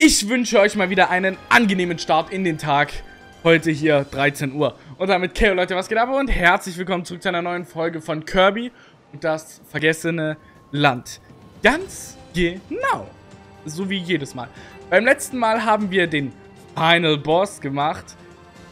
Ich wünsche euch mal wieder einen angenehmen Start in den Tag. Heute hier 13 Uhr. Und damit, Keo Leute, was geht ab? Und herzlich willkommen zurück zu einer neuen Folge von Kirby und das vergessene Land. Ganz genau. So wie jedes Mal. Beim letzten Mal haben wir den Final Boss gemacht,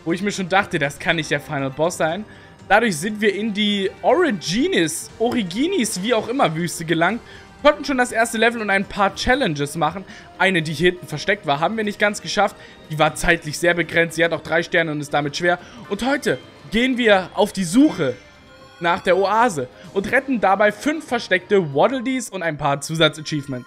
wo ich mir schon dachte, das kann nicht der Final Boss sein. Dadurch sind wir in die Originis, Originis, wie auch immer, Wüste gelangt konnten schon das erste Level und ein paar Challenges machen. Eine, die hier hinten versteckt war, haben wir nicht ganz geschafft. Die war zeitlich sehr begrenzt. Sie hat auch drei Sterne und ist damit schwer. Und heute gehen wir auf die Suche nach der Oase und retten dabei fünf versteckte Waddle Dees und ein paar Zusatz-Achievements.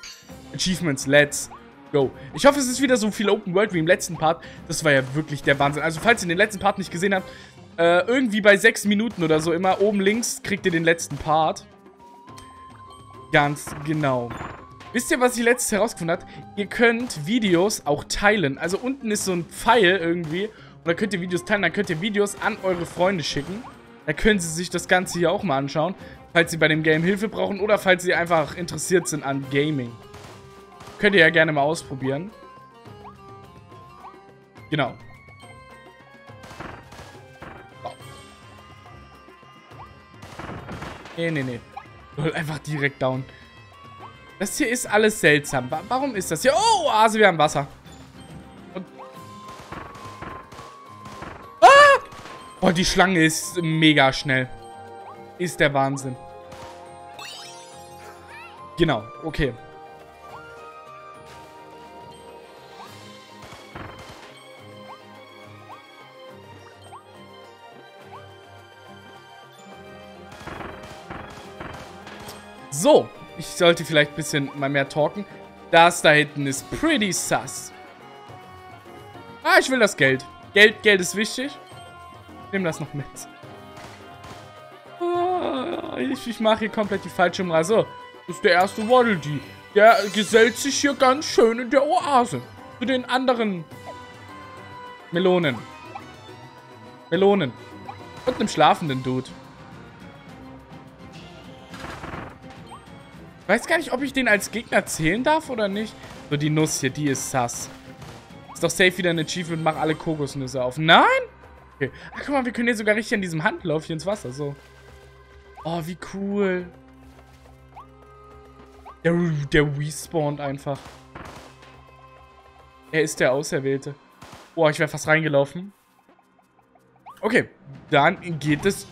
Achievements, let's go. Ich hoffe, es ist wieder so viel Open World wie im letzten Part. Das war ja wirklich der Wahnsinn. Also, falls ihr den letzten Part nicht gesehen habt, äh, irgendwie bei sechs Minuten oder so immer oben links kriegt ihr den letzten Part. Ganz genau. Wisst ihr, was ich letztes herausgefunden habe? Ihr könnt Videos auch teilen. Also unten ist so ein Pfeil irgendwie. Und da könnt ihr Videos teilen. Dann könnt ihr Videos an eure Freunde schicken. Da können sie sich das Ganze hier auch mal anschauen. Falls sie bei dem Game Hilfe brauchen oder falls sie einfach interessiert sind an Gaming. Könnt ihr ja gerne mal ausprobieren. Genau. Nee, nee, nee. Lol, einfach direkt down. Das hier ist alles seltsam. Warum ist das hier? Oh, Oase, wir haben Wasser. Und ah! Oh, die Schlange ist mega schnell. Ist der Wahnsinn. Genau, okay. So, ich sollte vielleicht ein bisschen mal mehr talken. Das da hinten ist pretty sus. Ah, ich will das Geld. Geld, Geld ist wichtig. Ich nehme das noch mit. Ah, ich, ich mache hier komplett die falsche Umreihe. So, das ist der erste Waddle Dee. Der gesellt sich hier ganz schön in der Oase. Zu den anderen Melonen. Melonen. Und einem schlafenden Dude. Weiß gar nicht, ob ich den als Gegner zählen darf oder nicht. So, die Nuss hier, die ist sass. Ist doch safe wieder ein Achievement, mach alle Kokosnüsse auf. Nein? Okay. Ach, guck mal, wir können hier sogar richtig an diesem Handlauf hier ins Wasser, so. Oh, wie cool. Der, der respawnt einfach. Er ist der Auserwählte. Boah, ich wäre fast reingelaufen. Okay, dann geht es...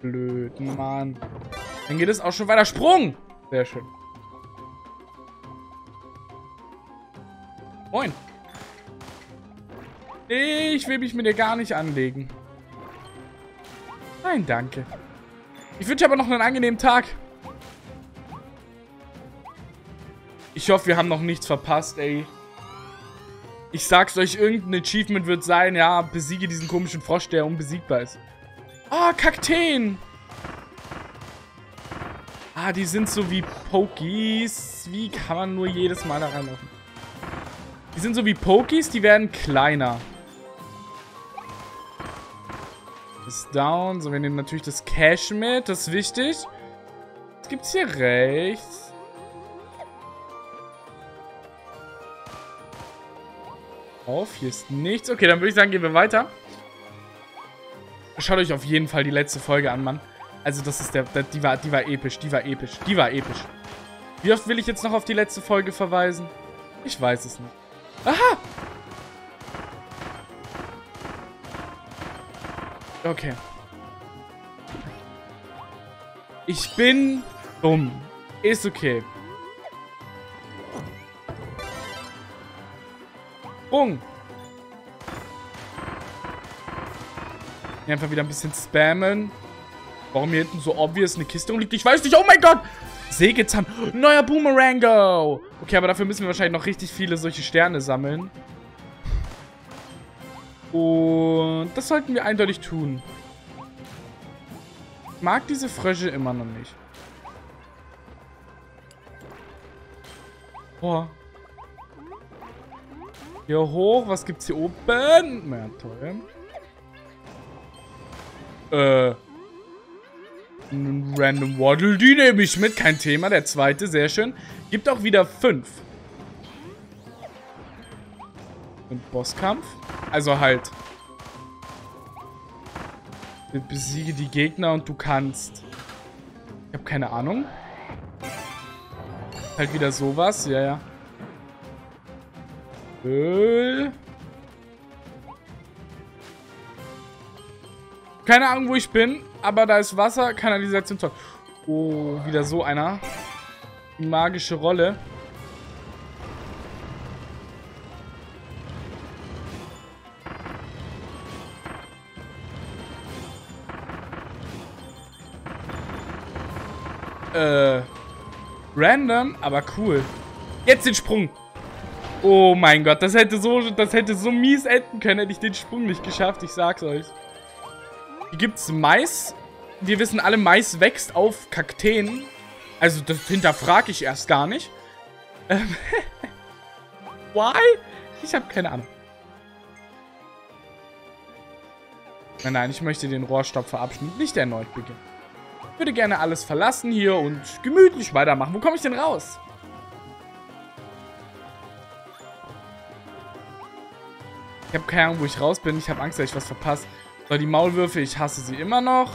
Blöd, Mann. Dann geht es auch schon weiter. Sprung! Sehr schön. Moin. Ich will mich mit dir gar nicht anlegen. Nein, danke. Ich wünsche aber noch einen angenehmen Tag. Ich hoffe, wir haben noch nichts verpasst, ey. Ich sag's euch, irgendein Achievement wird sein, ja, besiege diesen komischen Frosch, der unbesiegbar ist. Ah, oh, Kakteen! Ah, die sind so wie Pokies. Wie kann man nur jedes Mal da reinlaufen? Die sind so wie Pokies, die werden kleiner. Ist down. So, wir nehmen natürlich das Cash mit. Das ist wichtig. Was gibt's hier rechts? Auf, hier ist nichts. Okay, dann würde ich sagen, gehen wir weiter. Schaut euch auf jeden Fall die letzte Folge an, Mann. Also das ist der, der, die war, die war episch, die war episch, die war episch. Wie oft will ich jetzt noch auf die letzte Folge verweisen? Ich weiß es nicht. Aha! Okay. Ich bin dumm. Ist okay. Bung. Einfach wieder ein bisschen spammen. Warum hier hinten so obvious eine Kiste rumliegt, ich weiß nicht. Oh mein Gott! Sägezahn. Neuer Boomerango. Okay, aber dafür müssen wir wahrscheinlich noch richtig viele solche Sterne sammeln. Und das sollten wir eindeutig tun. Ich mag diese Frösche immer noch nicht. Boah. Hier hoch. Was gibt's hier oben? Na, toll. Äh. Random Waddle, die nehme ich mit, kein Thema. Der zweite, sehr schön. Gibt auch wieder fünf. Ein Bosskampf. Also halt. Besiege die Gegner und du kannst. Ich habe keine Ahnung. Halt wieder sowas. Ja, ja. Öl. Keine Ahnung, wo ich bin, aber da ist Wasser, Kanalisation, toll. Oh, wieder so einer. Die magische Rolle. Äh, random, aber cool. Jetzt den Sprung. Oh mein Gott, das hätte so, das hätte so mies enden können, hätte ich den Sprung nicht geschafft, ich sag's euch. Hier gibt's Mais. Wir wissen alle, Mais wächst auf Kakteen. Also das hinterfrage ich erst gar nicht. Ähm, Why? Ich habe keine Ahnung. Nein, nein, ich möchte den Rohrstopferabschnitt nicht erneut beginnen. Ich würde gerne alles verlassen hier und gemütlich weitermachen. Wo komme ich denn raus? Ich habe keine Ahnung, wo ich raus bin. Ich habe Angst, dass ich was verpasse. So, die Maulwürfe, ich hasse sie immer noch.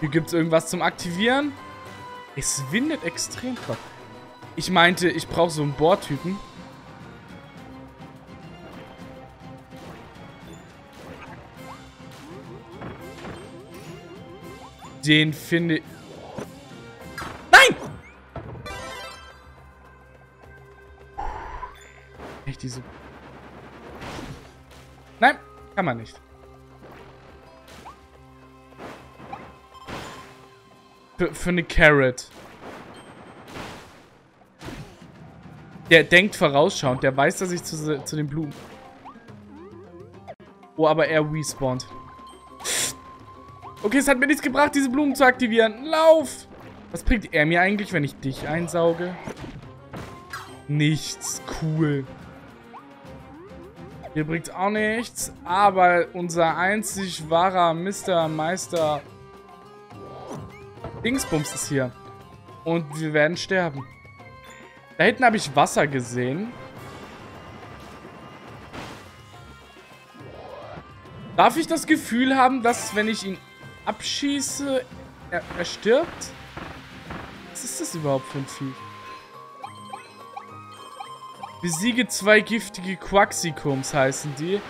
Hier gibt es irgendwas zum Aktivieren. Es windet extrem krass. Ich meinte, ich brauche so einen Bohrtypen. Den finde ich... Nein! Echt diese... Nein, kann man nicht. Für, eine Carrot. Der denkt vorausschauend. Der weiß, dass ich zu, zu den Blumen... Oh, aber er respawnt. Okay, es hat mir nichts gebracht, diese Blumen zu aktivieren. Lauf! Was bringt er mir eigentlich, wenn ich dich einsauge? Nichts. Cool. Hier bringt auch nichts. Aber unser einzig wahrer Mr. Meister Dingsbums ist hier. Und wir werden sterben. Da hinten habe ich Wasser gesehen. Darf ich das Gefühl haben, dass wenn ich ihn abschieße, er, er stirbt? Was ist das überhaupt für ein Vieh? Besiege zwei giftige Quaxicums heißen die.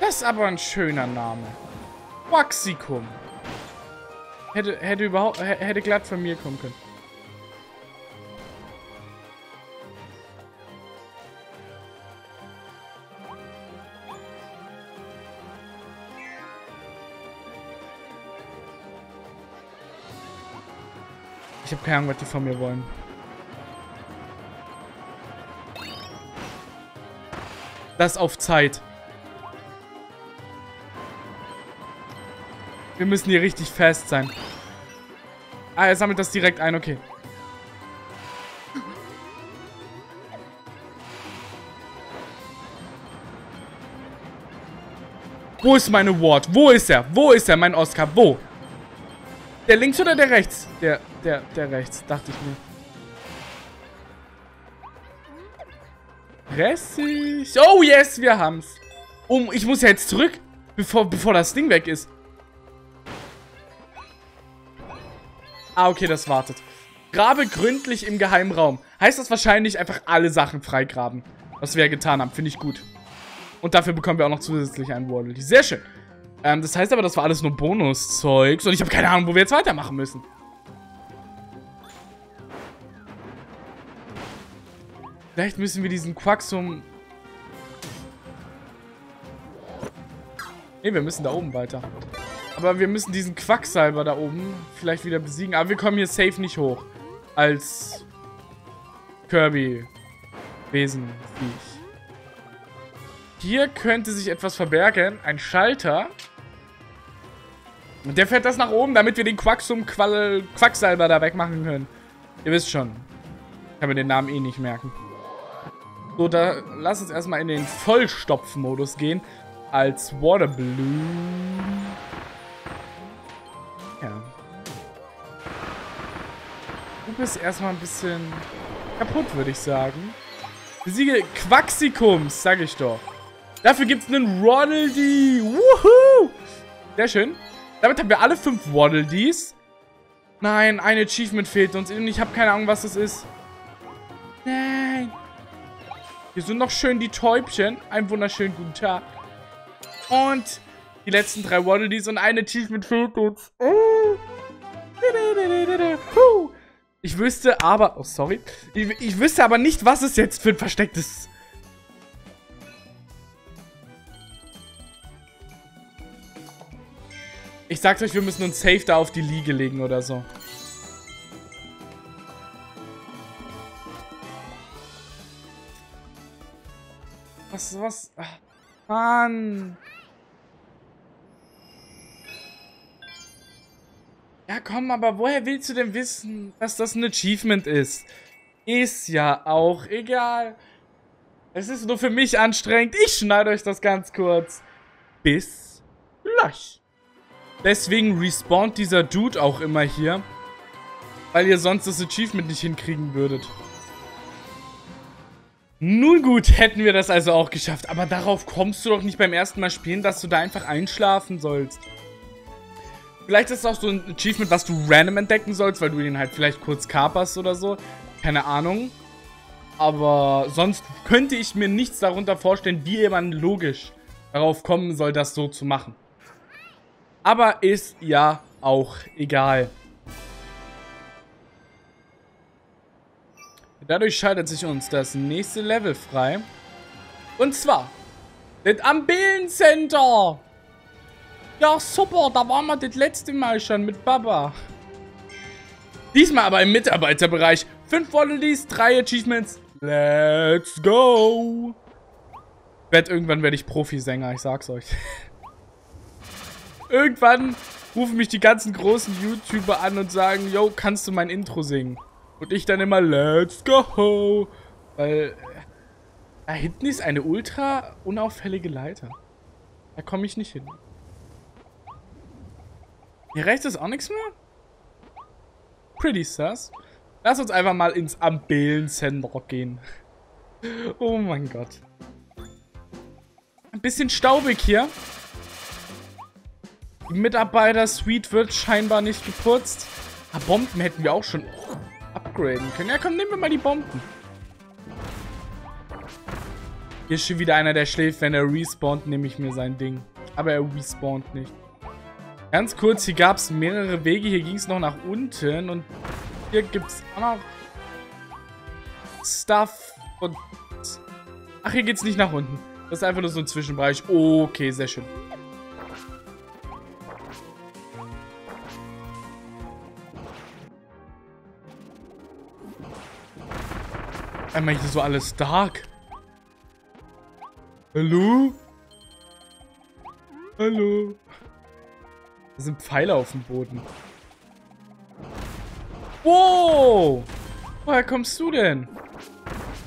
Das ist aber ein schöner Name. Quaxicum. Hätte, hätte überhaupt, hätte glatt von mir kommen können. Ich habe keine Ahnung, was die von mir wollen. Das auf Zeit. Wir müssen hier richtig fest sein. Ah, er sammelt das direkt ein, okay. Wo ist meine Ward? Wo ist er? Wo ist er, mein Oscar? Wo? Der links oder der rechts? Der, der, der rechts, dachte ich mir. Ressig. Oh, yes, wir haben's. Um, ich muss ja jetzt zurück, bevor, bevor das Ding weg ist. Ah, okay, das wartet. Grabe gründlich im Geheimraum. Heißt das wahrscheinlich einfach alle Sachen freigraben. Was wir ja getan haben. Finde ich gut. Und dafür bekommen wir auch noch zusätzlich einen Waddle. Sehr schön. Ähm, das heißt aber, das war alles nur Bonuszeug. Und ich habe keine Ahnung, wo wir jetzt weitermachen müssen. Vielleicht müssen wir diesen Quaxum... Ne, wir müssen da oben weiter. Aber wir müssen diesen Quacksalber da oben vielleicht wieder besiegen. Aber wir kommen hier safe nicht hoch. Als Kirby-Wesenviech. Hier könnte sich etwas verbergen. Ein Schalter. Und der fährt das nach oben, damit wir den Quacksum Quacksalber da wegmachen können. Ihr wisst schon. Ich kann mir den Namen eh nicht merken. So, da lass uns erstmal in den Vollstopf-Modus gehen. Als. Ja. Du bist erstmal ein bisschen kaputt, würde ich sagen. Besiege Quaxicums, sag ich doch. Dafür gibt es einen Waddle Dee. Woohoo! Sehr schön. Damit haben wir alle fünf Waddle Dees. Nein, ein Achievement fehlt uns. Und ich habe keine Ahnung, was das ist. Nein. Hier sind noch schön die Täubchen. Einen wunderschönen guten Tag. Und die letzten drei Waddle Dees und ein Achievement fehlt uns. Oh. Ich wüsste aber... Oh, sorry. Ich, ich wüsste aber nicht, was es jetzt für ein verstecktes... Ich sag's euch, wir müssen uns safe da auf die Liege legen oder so. Was, was? Ach, Mann. Ja, komm, aber woher willst du denn wissen, dass das ein Achievement ist? Ist ja auch egal. Es ist nur für mich anstrengend. Ich schneide euch das ganz kurz. Bis gleich. Deswegen respawnt dieser Dude auch immer hier. Weil ihr sonst das Achievement nicht hinkriegen würdet. Nun gut, hätten wir das also auch geschafft. Aber darauf kommst du doch nicht beim ersten Mal spielen, dass du da einfach einschlafen sollst. Vielleicht ist es auch so ein Achievement, was du random entdecken sollst, weil du ihn halt vielleicht kurz kaperst oder so. Keine Ahnung. Aber sonst könnte ich mir nichts darunter vorstellen, wie jemand logisch darauf kommen soll, das so zu machen. Aber ist ja auch egal. Dadurch schaltet sich uns das nächste Level frei. Und zwar das Ambelen Center. Ja, super, da waren wir das letzte Mal schon mit Baba. Diesmal aber im Mitarbeiterbereich. Fünf Volleys, drei Achievements. Let's go. Werd, irgendwann werde ich Profisänger, ich sag's euch. irgendwann rufen mich die ganzen großen YouTuber an und sagen, yo, kannst du mein Intro singen? Und ich dann immer, let's go. Weil da hinten ist eine ultra unauffällige Leiter. Da komme ich nicht hin. Hier rechts ist auch nichts mehr? Pretty sus. Lass uns einfach mal ins Ambelen-Center gehen. Oh mein Gott. Ein bisschen staubig hier. Die Mitarbeiter-Suite wird scheinbar nicht geputzt. Ah, Bomben hätten wir auch schon upgraden können. Ja, komm, nehmen wir mal die Bomben. Hier ist schon wieder einer, der schläft. Wenn er respawnt, nehme ich mir sein Ding. Aber er respawnt nicht. Ganz kurz, hier gab es mehrere Wege. Hier ging es noch nach unten. Und hier gibt es auch noch Stuff. Und Ach, hier geht es nicht nach unten. Das ist einfach nur so ein Zwischenbereich. Okay, sehr schön. Einmal hier so alles dark. Hallo? Hallo? Da sind Pfeile auf dem Boden. Wow! Woher kommst du denn?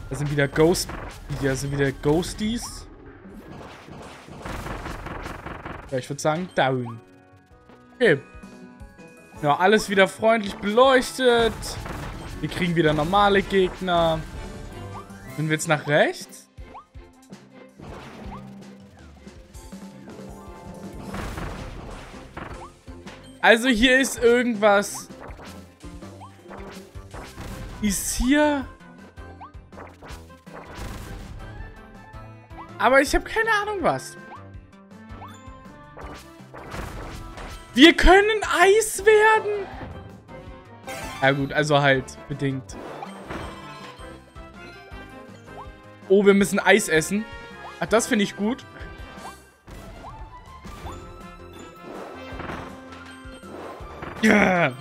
Da sind wieder Ghost... Hier sind wieder Ghosties. Ja, ich würde sagen, down. Okay. Ja, alles wieder freundlich beleuchtet. Wir kriegen wieder normale Gegner. Sind wir jetzt nach rechts? Also hier ist irgendwas. Ist hier... Aber ich habe keine Ahnung was. Wir können Eis werden. Ja gut, also halt bedingt. Oh, wir müssen Eis essen. Ach, das finde ich gut. Ja.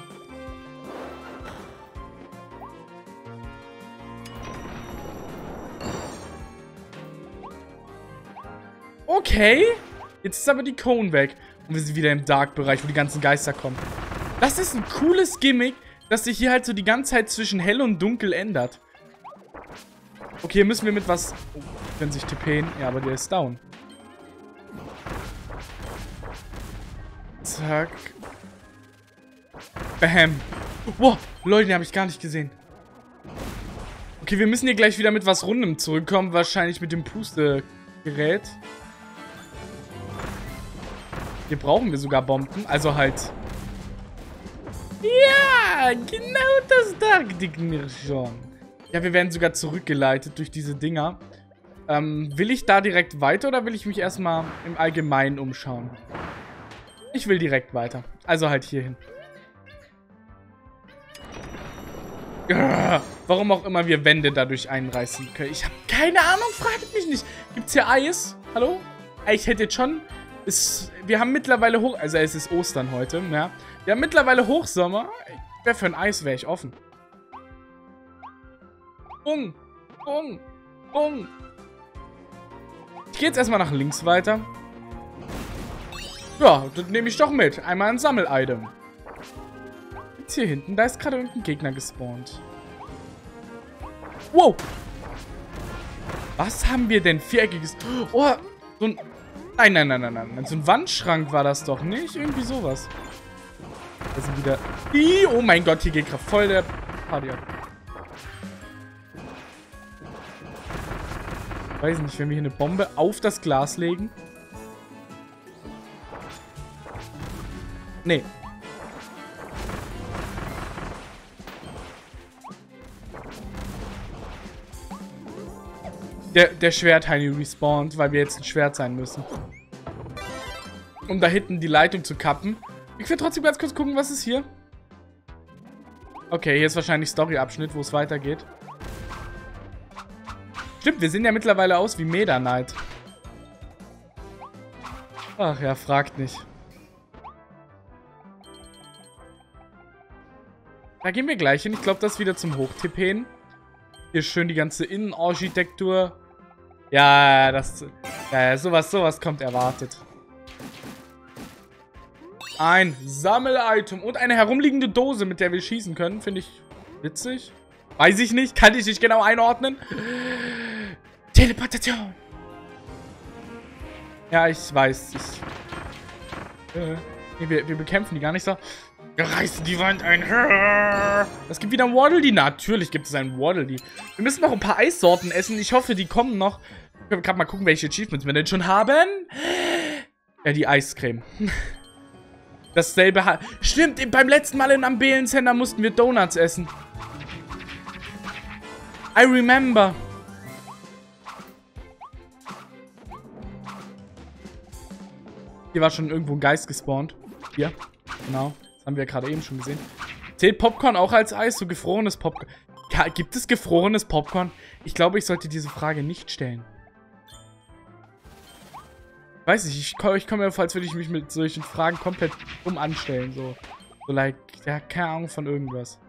Okay. Jetzt ist aber die Cone weg. Und wir sind wieder im Dark-Bereich, wo die ganzen Geister kommen. Das ist ein cooles Gimmick, dass sich hier halt so die ganze Zeit zwischen hell und dunkel ändert. Okay, hier müssen wir mit was... Oh, können sich tippen. Ja, aber der ist down. Zack. Bam. Wow, Leute, den habe ich gar nicht gesehen. Okay, wir müssen hier gleich wieder mit was Rundem zurückkommen. Wahrscheinlich mit dem Puste... Gerät. Hier brauchen wir sogar Bomben. Also halt... Ja, genau das dachte ich mir schon. Ja, wir werden sogar zurückgeleitet durch diese Dinger. Ähm, will ich da direkt weiter oder will ich mich erstmal im Allgemeinen umschauen? Ich will direkt weiter. Also halt hierhin. Warum auch immer wir Wände dadurch einreißen können. Ich habe keine Ahnung, fragt mich nicht. Gibt's hier Eis? Hallo? Ich hätte jetzt schon... Ist, wir haben mittlerweile Hoch... Also es ist Ostern heute, ja. Wir haben mittlerweile Hochsommer. Wer für ein Eis wäre ich offen. Bung, bung, bung. Ich gehe jetzt erstmal nach links weiter. Ja, das nehme ich doch mit. Einmal ein Sammel-Item. Jetzt hier hinten, da ist gerade irgendein Gegner gespawnt. Wow. Was haben wir denn? Viereckiges... Oh, so ein... Nein, nein, nein, nein, nein. So ein Wandschrank war das doch nicht. Irgendwie sowas. Da sind wieder... Ih, oh mein Gott, hier geht gerade voll der Party ab. Weiß nicht, wenn wir hier eine Bombe auf das Glas legen. Nee. Der, der Schwertheini respawnt, weil wir jetzt ein Schwert sein müssen. Um da hinten die Leitung zu kappen. Ich will trotzdem ganz kurz gucken, was ist hier. Okay, hier ist wahrscheinlich Story-Abschnitt, wo es weitergeht. Stimmt, wir sehen ja mittlerweile aus wie Meda Knight. Ach ja, fragt nicht. Da gehen wir gleich hin. Ich glaube, das ist wieder zum Hochtippen. Hier schön die ganze Innenarchitektur. Ja, das... Ja, sowas, sowas kommt erwartet. Ein Sammel-Item und eine herumliegende Dose, mit der wir schießen können. Finde ich witzig. Weiß ich nicht. Kann ich nicht genau einordnen. Teleportation. Ja, ich weiß. Ich, äh, wir, wir bekämpfen die gar nicht so. Reißen die Wand ein. Es gibt wieder ein Waddle Natürlich gibt es ein Waddle Wir müssen noch ein paar Eissorten essen. Ich hoffe, die kommen noch. Ich können gerade mal gucken, welche Achievements wir denn schon haben. Ja, die Eiscreme. Dasselbe hat... Stimmt, beim letzten Mal in Ambelen Center mussten wir Donuts essen. I remember. Hier war schon irgendwo ein Geist gespawnt. Hier. Genau. Haben wir gerade eben schon gesehen. Zählt Popcorn auch als Eis? So gefrorenes Popcorn. Ja, gibt es gefrorenes Popcorn? Ich glaube, ich sollte diese Frage nicht stellen. Weiß nicht, ich, ich komme vor, als würde ich mich mit solchen Fragen komplett um anstellen. So, so like, ja, keine Ahnung von irgendwas.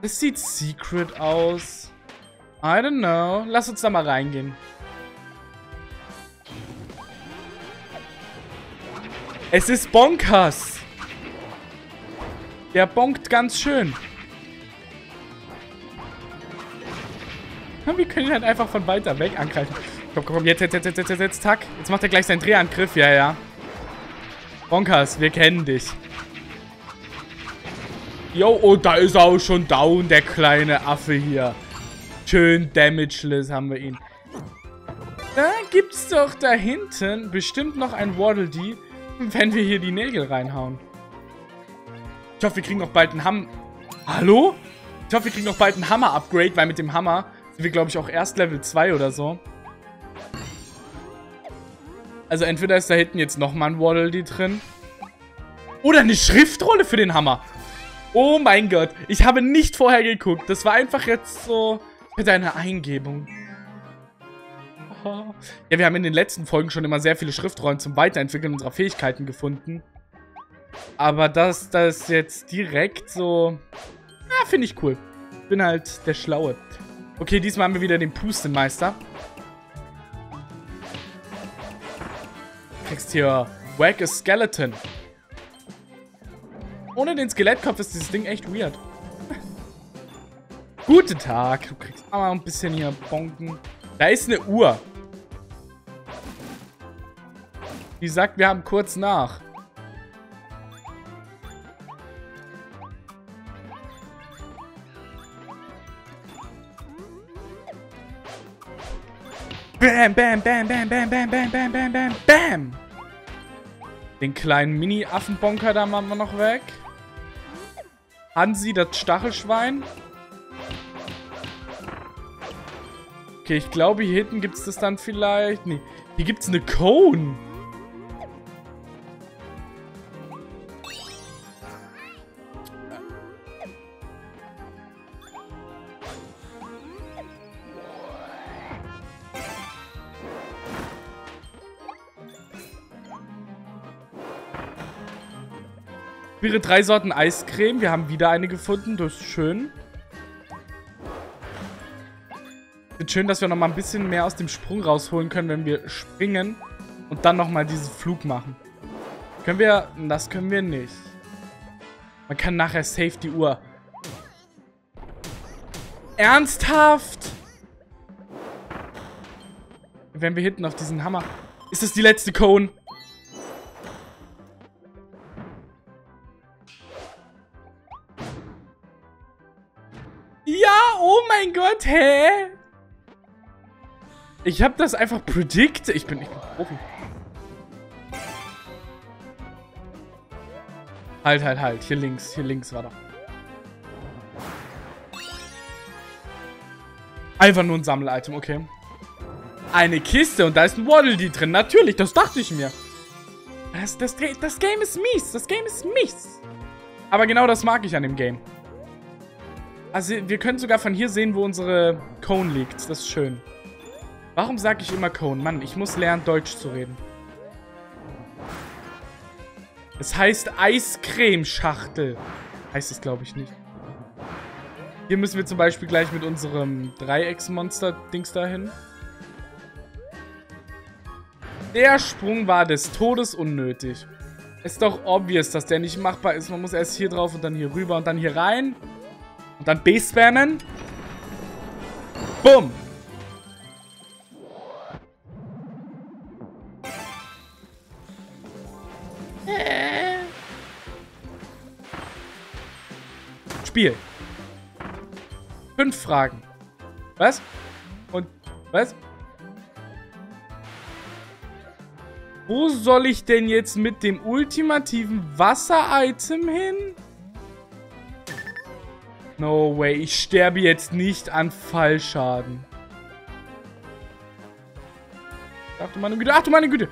Das sieht secret aus. I don't know. Lass uns da mal reingehen. Es ist Bonkers. Der bonkt ganz schön. Wir können ihn halt einfach von weiter weg angreifen. Komm, komm, komm, jetzt, jetzt, jetzt, jetzt, jetzt, jetzt, tack. Jetzt macht er gleich seinen Drehangriff, ja, ja. Bonkers, wir kennen dich. Jo, oh, da ist er auch schon down, der kleine Affe hier. Schön damageless haben wir ihn. Da gibt's doch da hinten bestimmt noch ein Waddle Dee, wenn wir hier die Nägel reinhauen. Ich hoffe, wir kriegen noch bald einen Hammer. Hallo? Ich hoffe, wir kriegen noch bald einen Hammer-Upgrade, weil mit dem Hammer sind wir, glaube ich, auch erst Level 2 oder so. Also entweder ist da hinten jetzt nochmal ein Waddle Dee drin. Oder eine Schriftrolle für den Hammer. Oh mein Gott. Ich habe nicht vorher geguckt. Das war einfach jetzt so mit einer Eingebung. Ja, wir haben in den letzten Folgen schon immer sehr viele Schriftrollen zum Weiterentwickeln unserer Fähigkeiten gefunden. Aber das, das jetzt direkt so... Ja, finde ich cool. Bin halt der Schlaue. Okay, diesmal haben wir wieder den Pustenmeister. Kriegst hier Whack a Skeleton. Ohne den Skelettkopf ist dieses Ding echt weird. Guten Tag. Du kriegst aber ein bisschen hier Bonken. Da ist eine Uhr. Die sagt, wir haben kurz nach. Bam, bam, bam, bam, bam, bam, bam, bam, bam, bam, bam. Den kleinen Mini-Affenbonker da machen wir noch weg. Hansi, das Stachelschwein. Okay, ich glaube, hier hinten gibt es das dann vielleicht. Nee, hier gibt es eine Cone. Wäre drei Sorten Eiscreme. Wir haben wieder eine gefunden. Das ist schön. Wird schön, dass wir nochmal ein bisschen mehr aus dem Sprung rausholen können, wenn wir springen und dann nochmal diesen Flug machen. Können wir... Das können wir nicht. Man kann nachher safe die Uhr. Ernsthaft? Wenn wir hinten auf diesen Hammer... Ist das die letzte Cone? Gott, hä? Ich habe das einfach predict. Ich bin, ich bin Profi. Halt, halt, halt. Hier links, hier links war doch. Einfach nur ein Sammel-Item, okay. Eine Kiste und da ist ein Waddle Dee drin. Natürlich, das dachte ich mir. Das, das, das Game ist mies. Das Game ist mies. Aber genau das mag ich an dem Game. Also wir können sogar von hier sehen, wo unsere Cone liegt. Das ist schön. Warum sage ich immer Cone? Mann, ich muss lernen, Deutsch zu reden. Es heißt Eiscreme-Schachtel. Heißt es, glaube ich, nicht. Hier müssen wir zum Beispiel gleich mit unserem Dreiecksmonster-Dings dahin. Der Sprung war des Todes unnötig. Ist doch obvious, dass der nicht machbar ist. Man muss erst hier drauf und dann hier rüber und dann hier rein. Und dann B-spammen. Bumm. Spiel. Fünf Fragen. Was? Und was? Wo soll ich denn jetzt mit dem ultimativen Wasser-Item hin? No way, ich sterbe jetzt nicht an Fallschaden. Ach du meine Güte, ach du meine Güte.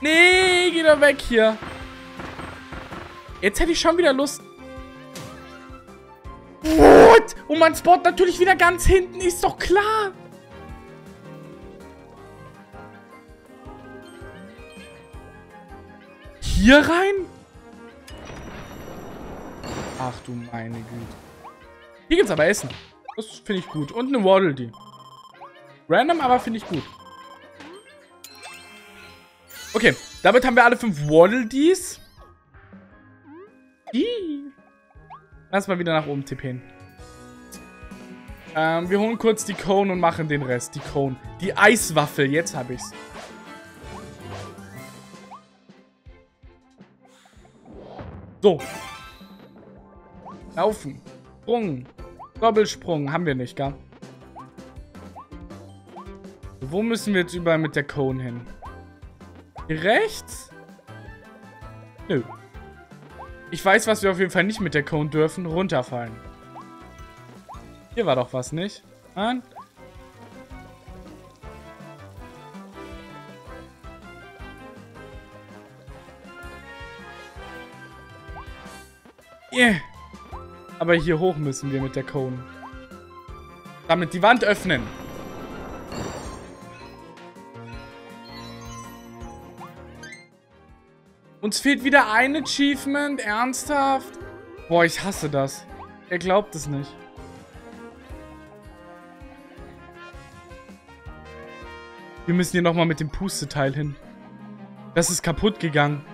Nee, geh doch weg hier. Jetzt hätte ich schon wieder Lust. What? Und mein Spot natürlich wieder ganz hinten, ist doch klar. Hier rein? Ach du meine Güte. Hier gibt's aber Essen. Das finde ich gut. Und eine Waddle Dee. Random, aber finde ich gut. Okay, damit haben wir alle fünf Waddle Dees. Lass mal wieder nach oben tippen. Ähm, wir holen kurz die Cone und machen den Rest. Die Cone. Die Eiswaffel. Jetzt habe ich's. So. Laufen. Sprung. Doppelsprung. Haben wir nicht, gell? Wo müssen wir jetzt überall mit der Cone hin? Hier rechts? Nö. Ich weiß, was wir auf jeden Fall nicht mit der Cone dürfen. Runterfallen. Hier war doch was, nicht? Nein? Yeah. Aber hier hoch müssen wir mit der Cone. Damit die Wand öffnen. Uns fehlt wieder ein Achievement. Ernsthaft? Boah, ich hasse das. Er glaubt es nicht. Wir müssen hier nochmal mit dem Pusteteil hin. Das ist kaputt gegangen.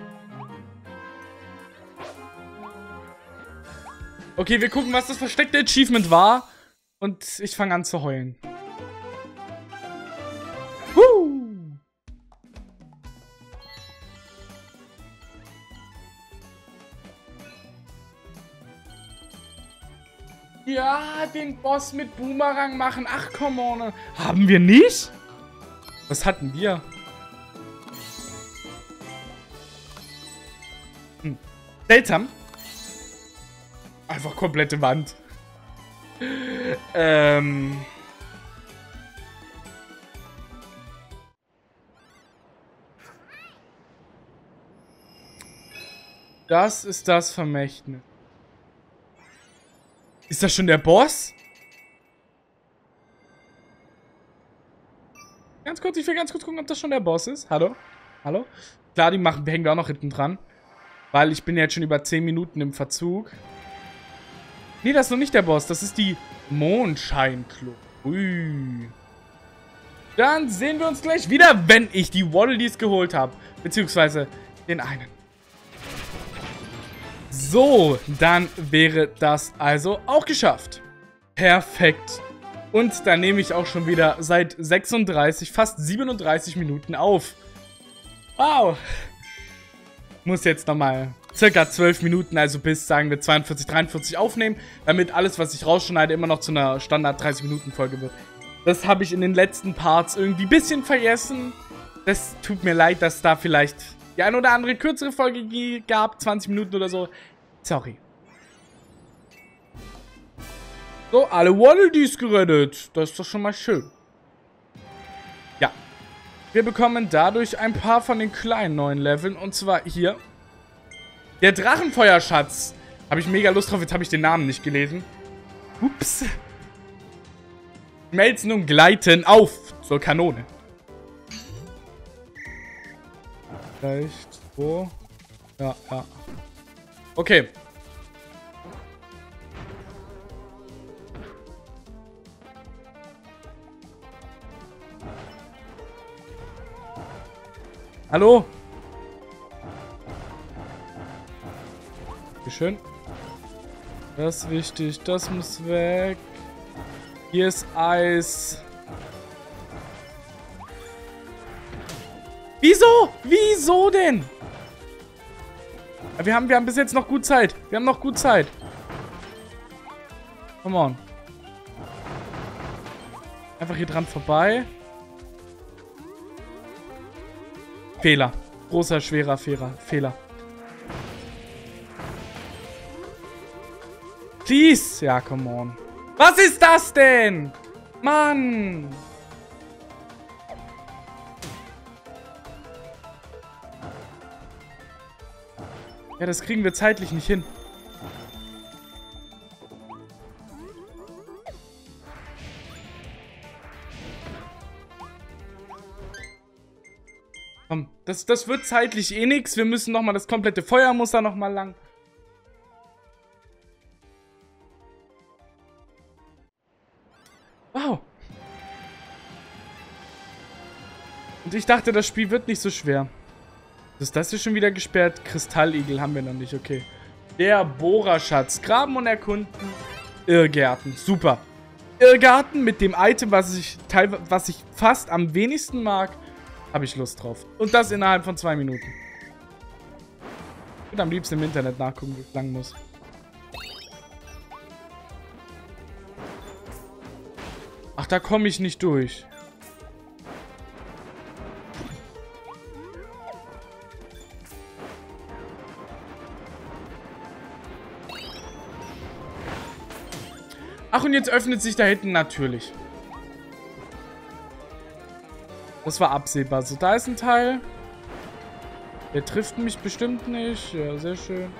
Okay, wir gucken, was das versteckte Achievement war. Und ich fange an zu heulen. Huh. Ja, den Boss mit Boomerang machen. Ach, come on. Haben wir nicht? Was hatten wir? Hm. Seltsam. Einfach komplette Wand. ähm... Das ist das Vermächtnis. Ist das schon der Boss? Ganz kurz, ich will ganz kurz gucken, ob das schon der Boss ist. Hallo? Hallo? Klar, die machen, hängen wir auch noch hinten dran. Weil ich bin jetzt schon über 10 Minuten im Verzug. Nee, das ist noch nicht der Boss. Das ist die Mondscheinklo. Ui. Dann sehen wir uns gleich wieder, wenn ich die Waddledees geholt habe. Beziehungsweise den einen. So, dann wäre das also auch geschafft. Perfekt. Und dann nehme ich auch schon wieder seit 36, fast 37 Minuten auf. Wow. Muss jetzt nochmal circa 12 Minuten, also bis, sagen wir, 42, 43 aufnehmen, damit alles, was ich rausschneide, immer noch zu einer Standard 30-Minuten-Folge wird. Das habe ich in den letzten Parts irgendwie ein bisschen vergessen. Das tut mir leid, dass da vielleicht die eine oder andere kürzere Folge gab, 20 Minuten oder so. Sorry. So, alle Waddledees gerettet. Das ist doch schon mal schön. Ja. Wir bekommen dadurch ein paar von den kleinen neuen Leveln. Und zwar hier. Der Drachenfeuerschatz. Habe ich mega Lust drauf. Jetzt habe ich den Namen nicht gelesen. Ups. Schmelzen und gleiten auf zur Kanone. Vielleicht wo? Ja, ja. Okay. Hallo? Wie schön. Das ist wichtig. Das muss weg. Hier ist Eis. Wieso? Wieso denn? Wir haben, wir haben bis jetzt noch gut Zeit. Wir haben noch gut Zeit. Come on. Einfach hier dran vorbei. Fehler. Großer, schwerer Fehler. Fehler. Please. Ja, come on. Was ist das denn? Mann. Ja, das kriegen wir zeitlich nicht hin. Komm, das, das wird zeitlich eh nichts. Wir müssen nochmal das komplette Feuermuster nochmal lang. Ich dachte, das Spiel wird nicht so schwer. Ist das hier schon wieder gesperrt? Kristalligel haben wir noch nicht, okay. Der Bohrerschatz. Graben und erkunden. Irrgärten. Super. Irrgarten mit dem Item, was ich, was ich fast am wenigsten mag. Habe ich Lust drauf. Und das innerhalb von zwei Minuten. Ich würde am liebsten im Internet nachgucken, wie es lang muss. Ach, da komme ich nicht durch. Ach, und jetzt öffnet sich da hinten natürlich. Das war absehbar. So, da ist ein Teil. Der trifft mich bestimmt nicht. Ja, sehr schön.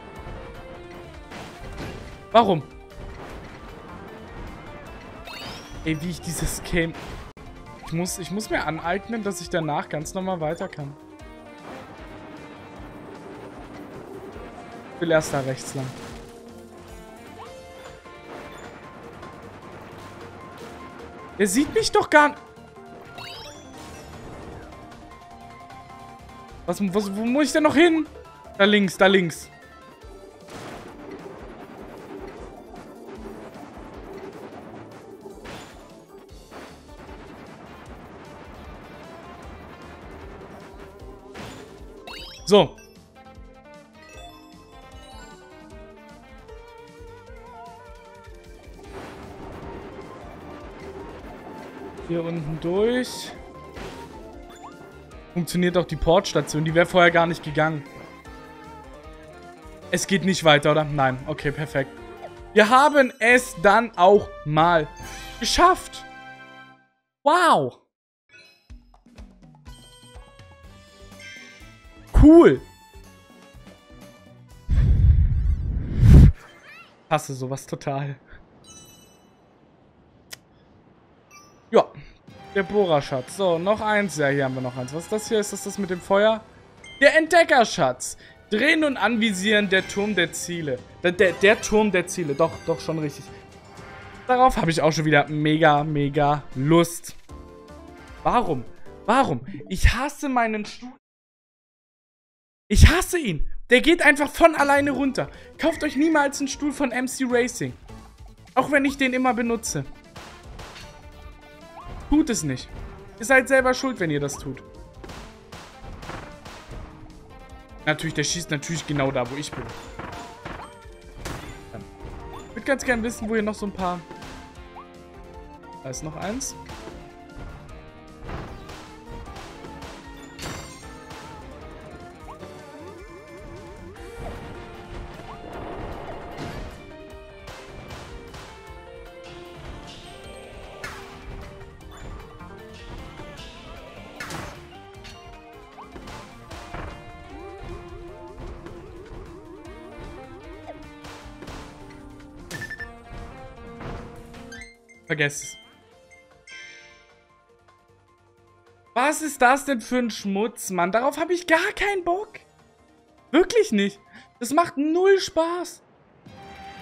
Warum? Ey, wie ich dieses Game... Ich muss, ich muss mir aneignen, dass ich danach ganz normal weiter kann. Ich will erst da rechts lang. Er sieht mich doch gar nicht... Was, was, wo muss ich denn noch hin? Da links, da links. So. Hier unten durch. Funktioniert auch die Portstation. Die wäre vorher gar nicht gegangen. Es geht nicht weiter, oder? Nein. Okay, perfekt. Wir haben es dann auch mal geschafft. Wow. Cool. Hasse sowas total. Ja. Der Bohrerschatz. So, noch eins. Ja, hier haben wir noch eins. Was ist das hier? Ist das das mit dem Feuer? Der Entdeckerschatz. Drehen und anvisieren der Turm der Ziele. Der, der, der Turm der Ziele. Doch, doch, schon richtig. Darauf habe ich auch schon wieder mega, mega Lust. Warum? Warum? Ich hasse meinen Stuhl. Ich hasse ihn. Der geht einfach von alleine runter. Kauft euch niemals einen Stuhl von MC Racing. Auch wenn ich den immer benutze. Tut es nicht. Ihr seid selber schuld, wenn ihr das tut. Natürlich, der schießt natürlich genau da, wo ich bin. Ich würde ganz gerne wissen, wo hier noch so ein paar... Da ist noch eins. Vergesst es. Was ist das denn für ein Schmutz, Mann? Darauf habe ich gar keinen Bock. Wirklich nicht. Das macht null Spaß.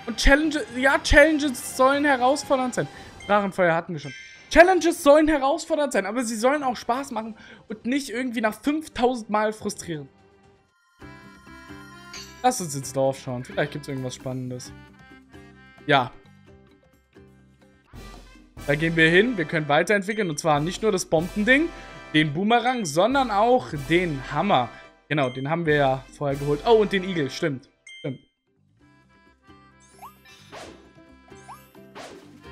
Und Challenges, ja, Challenges sollen herausfordernd sein. Drachenfeuer hatten wir schon. Challenges sollen herausfordernd sein, aber sie sollen auch Spaß machen und nicht irgendwie nach 5000 Mal frustrieren. Lass uns ins Dorf schauen. Vielleicht gibt es irgendwas Spannendes. Ja, da gehen wir hin. Wir können weiterentwickeln. Und zwar nicht nur das Bombending, den Boomerang, sondern auch den Hammer. Genau, den haben wir ja vorher geholt. Oh, und den Igel. Stimmt. Stimmt.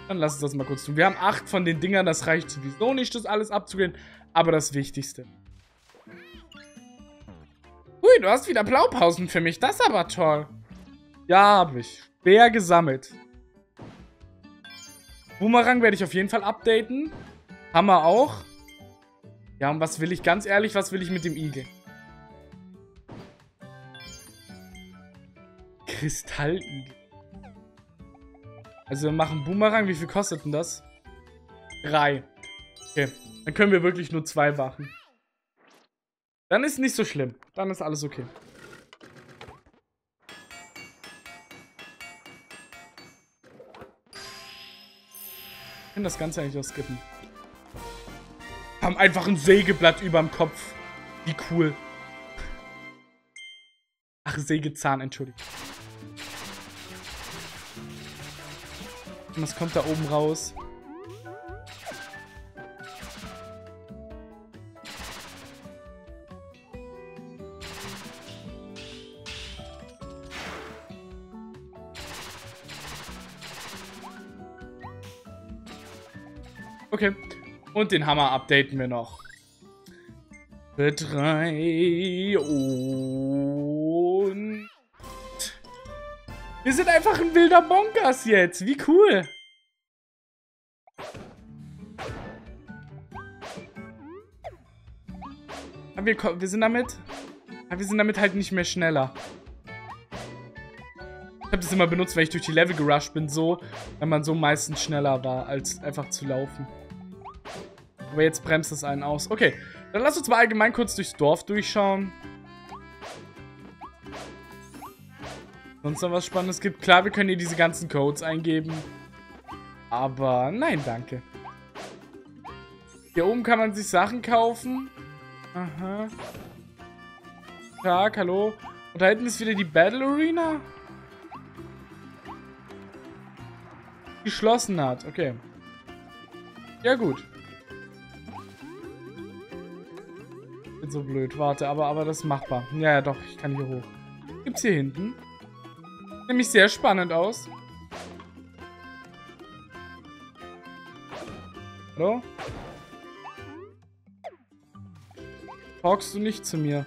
Dann lass uns das mal kurz tun. Wir haben acht von den Dingern. Das reicht sowieso nicht, das alles abzugehen. Aber das Wichtigste. Hui, du hast wieder Blaupausen für mich. Das ist aber toll. Ja, habe ich. Schwer gesammelt. Boomerang werde ich auf jeden Fall updaten. Hammer auch. Ja, und was will ich, ganz ehrlich, was will ich mit dem Igel? Kristalligel. Also wir machen Boomerang. Wie viel kostet denn das? Drei. Okay. Dann können wir wirklich nur zwei machen. Dann ist nicht so schlimm. Dann ist alles okay. Kann das Ganze eigentlich auch skippen. Haben einfach ein Sägeblatt überm Kopf. Wie cool. Ach, Sägezahn, entschuldigt. Was kommt da oben raus? Und den Hammer updaten wir noch. Für drei und... Wir sind einfach ein wilder Bonkers jetzt. Wie cool. Aber wir, wir sind damit... Aber wir sind damit halt nicht mehr schneller. Ich habe das immer benutzt, wenn ich durch die Level gerusht bin, so, wenn man so meistens schneller war, als einfach zu laufen. Aber jetzt bremst es einen aus. Okay, dann lass uns mal allgemein kurz durchs Dorf durchschauen. Sonst noch was Spannendes gibt. Klar, wir können hier diese ganzen Codes eingeben. Aber nein, danke. Hier oben kann man sich Sachen kaufen. Aha. Tag, hallo. Und da hinten ist wieder die Battle Arena. Geschlossen hat, okay. Ja gut. bin so blöd. Warte, aber, aber das ist machbar. Ja, ja, doch, ich kann hier hoch. Gibt's hier hinten? Nämlich sehr spannend aus. Hallo? Talkst du nicht zu mir?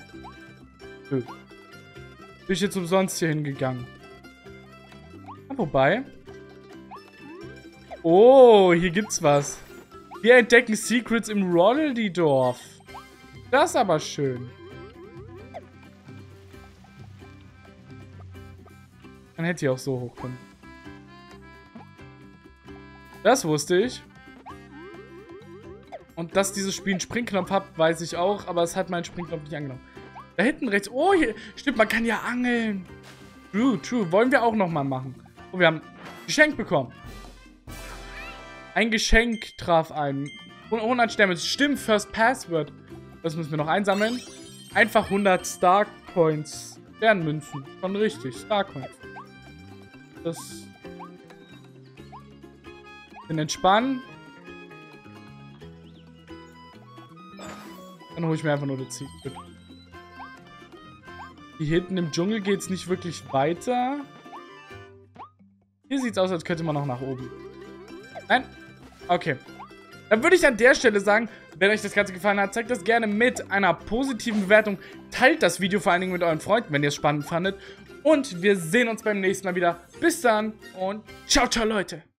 Nö. Bin ich jetzt umsonst hier hingegangen. Ja, wobei. Oh, hier gibt's was. Wir entdecken Secrets im Roddledorf. Das ist aber schön. Man hätte hier auch so hoch können. Das wusste ich. Und dass dieses Spiel einen Springknopf hat, weiß ich auch, aber es hat meinen Springknopf nicht angenommen. Da hinten rechts. Oh, hier. Stimmt, man kann ja angeln. True, true. Wollen wir auch nochmal machen. Oh, wir haben Geschenk bekommen. Ein Geschenk traf ein. 100 Sterne. Stimmt, First Password. Das müssen wir noch einsammeln. Einfach 100 Star Coins. Sternmünzen. Schon richtig. Star Coins. Das. Bin entspannen. Dann hole ich mir einfach nur das Secret. Hier hinten im Dschungel geht es nicht wirklich weiter. Hier sieht es aus, als könnte man noch nach oben. Nein? Okay. Dann würde ich an der Stelle sagen, wenn euch das Ganze gefallen hat, zeigt das gerne mit einer positiven Bewertung. Teilt das Video vor allen Dingen mit euren Freunden, wenn ihr es spannend fandet. Und wir sehen uns beim nächsten Mal wieder. Bis dann und ciao, ciao, Leute.